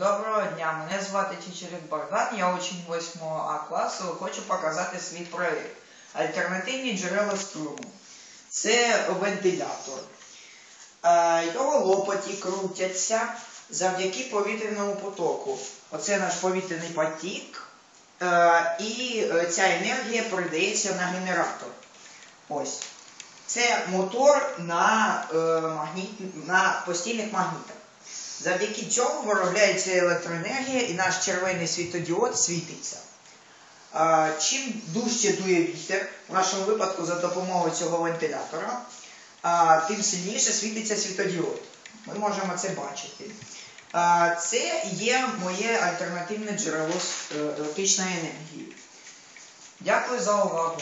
Доброго дня, мене звати Чичерик Богдан, я учень 8 А класу. Хочу показати свій проєкт. Альтернативні джерела струму. Це вентилятор. Е, Його лопаті крутяться завдяки повітряному потоку. Оце наш повітряний потік. Е, І ця енергія передається на генератор. Ось. Це мотор на, е, магніт... на постійних магнітах. Завдяки цьому виробляється електроенергія і наш червоний світодіод світиться. Чим дужче дує вітер, в нашому випадку за допомогою цього вентилятора, тим сильніше світиться світодіод. Ми можемо це бачити. Це є моє альтернативне джерело е, електричної енергії. Дякую за увагу.